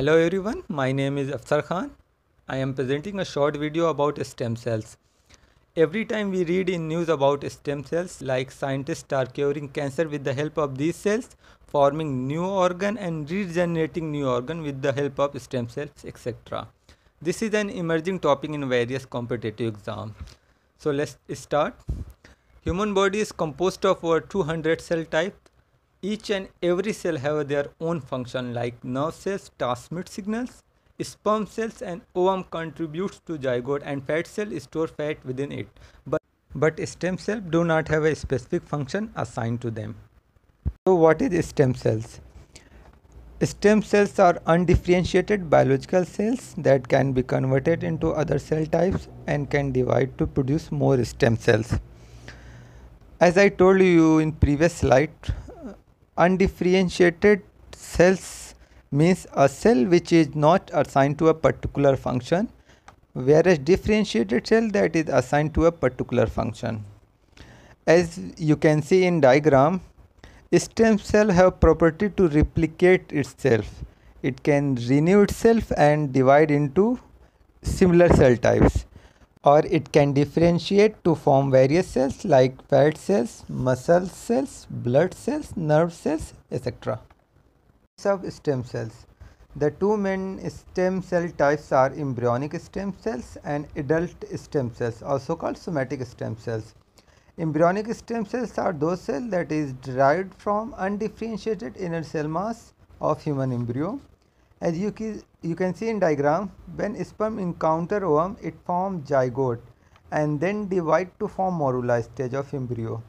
Hello everyone, my name is Afsar Khan. I am presenting a short video about stem cells. Every time we read in news about stem cells, like scientists are curing cancer with the help of these cells, forming new organ and regenerating new organ with the help of stem cells, etc. This is an emerging topic in various competitive exams. So let's start. Human body is composed of over 200 cell types. Each and every cell have their own function like nerve cells transmit signals, sperm cells and ovum contributes to zygote and fat cell store fat within it. But, but stem cells do not have a specific function assigned to them. So what is stem cells? Stem cells are undifferentiated biological cells that can be converted into other cell types and can divide to produce more stem cells. As I told you in previous slide, undifferentiated cells means a cell which is not assigned to a particular function whereas differentiated cell that is assigned to a particular function. As you can see in diagram, stem cell have property to replicate itself. It can renew itself and divide into similar cell types or it can differentiate to form various cells like fat cells, muscle cells, blood cells, nerve cells, etc. Of stem cells. The two main stem cell types are embryonic stem cells and adult stem cells, also called somatic stem cells. Embryonic stem cells are those cells that is derived from undifferentiated inner cell mass of human embryo as you, you can see in diagram, when sperm encounter ovum, it forms zygote and then divide to form morula stage of embryo.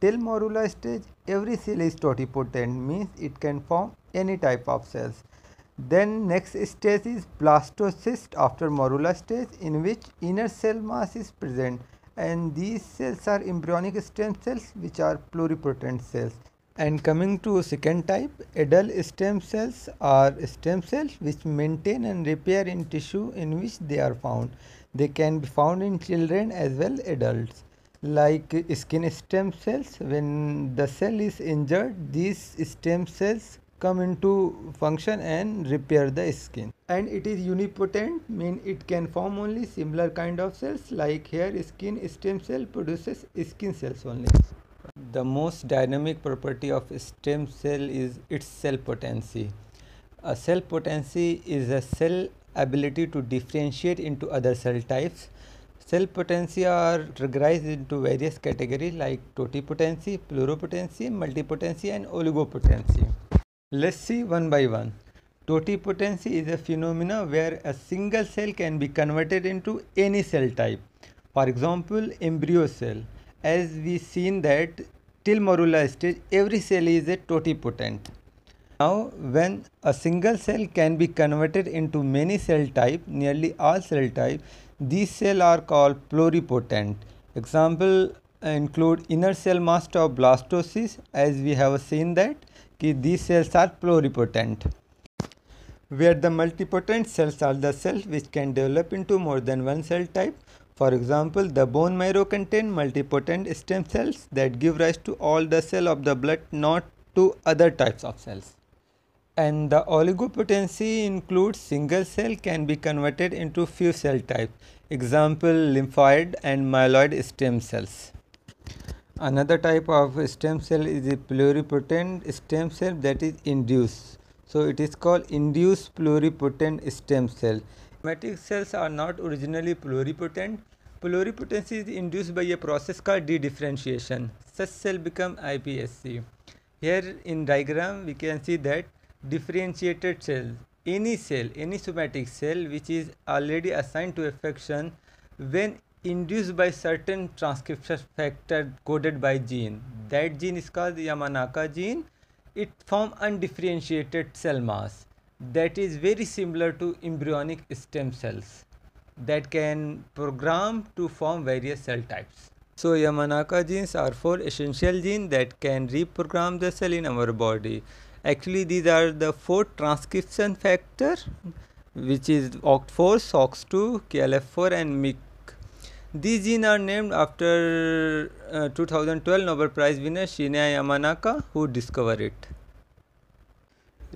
Till morula stage, every cell is totipotent, means it can form any type of cells. Then next stage is blastocyst after morula stage in which inner cell mass is present and these cells are embryonic stem cells which are pluripotent cells and coming to second type, adult stem cells are stem cells which maintain and repair in tissue in which they are found. They can be found in children as well adults. Like skin stem cells, when the cell is injured, these stem cells come into function and repair the skin. And it is unipotent, mean it can form only similar kind of cells like here skin stem cell produces skin cells only. The most dynamic property of stem cell is its cell potency. A cell potency is a cell ability to differentiate into other cell types. Cell potency are categorized into various categories like totipotency, pluripotency, multipotency and oligopotency. Let's see one by one. Totipotency is a phenomena where a single cell can be converted into any cell type. For example, embryo cell. As we seen that till morula stage every cell is a totipotent. Now when a single cell can be converted into many cell type, nearly all cell type, these cells are called pluripotent. Example include inner cell mass of blastocyst as we have seen that these cells are pluripotent. Where the multipotent cells are the cells which can develop into more than one cell type for example, the bone marrow contain multipotent stem cells that give rise to all the cell of the blood not to other types of cells. And the oligopotency includes single cell can be converted into few cell types. Example lymphoid and myeloid stem cells. Another type of stem cell is a pluripotent stem cell that is induced. So it is called induced pluripotent stem cell. Somatic cells are not originally pluripotent. Pluripotency is induced by a process called dedifferentiation. Such cell become iPSC. Here in diagram we can see that differentiated cell, any cell, any somatic cell which is already assigned to a function when induced by certain transcription factor coded by gene. That gene is called Yamanaka gene. It form undifferentiated cell mass that is very similar to embryonic stem cells that can program to form various cell types. So Yamanaka genes are four essential genes that can reprogram the cell in our body. Actually these are the four transcription factor which is OCT4, SOX2, KLF4 and MYC. These genes are named after uh, 2012 Nobel Prize winner Shinya Yamanaka who discovered it.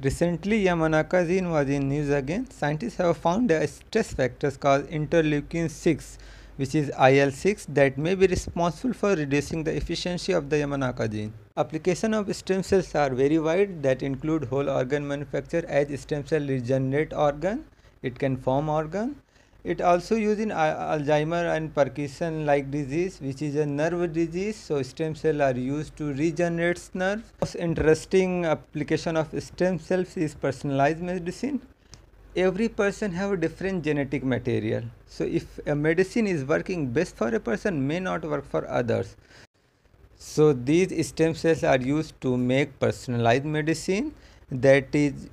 Recently, Yamanaka gene was in news again. Scientists have found a stress factor called interleukin 6, which is IL-6, that may be responsible for reducing the efficiency of the Yamanaka gene. Application of stem cells are very wide that include whole organ manufacture as stem cell regenerate organ. It can form organ it also used in uh, Alzheimer and Parkinson like disease which is a nerve disease. So stem cell are used to regenerate nerve. Most interesting application of stem cells is personalized medicine. Every person have a different genetic material. So if a medicine is working best for a person may not work for others. So these stem cells are used to make personalized medicine that is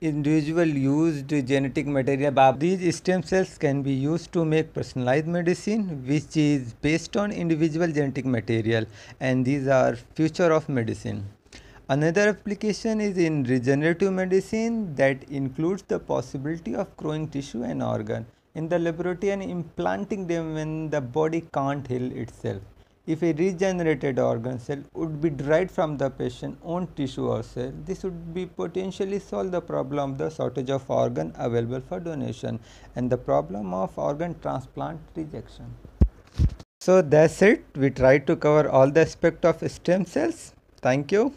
individual used genetic material. These stem cells can be used to make personalized medicine which is based on individual genetic material and these are future of medicine. Another application is in regenerative medicine that includes the possibility of growing tissue and organ in the laboratory and implanting them when the body can't heal itself if a regenerated organ cell would be derived from the patient's own tissue or cell, this would be potentially solve the problem of the shortage of organ available for donation and the problem of organ transplant rejection. So that's it. We tried to cover all the aspect of stem cells. Thank you.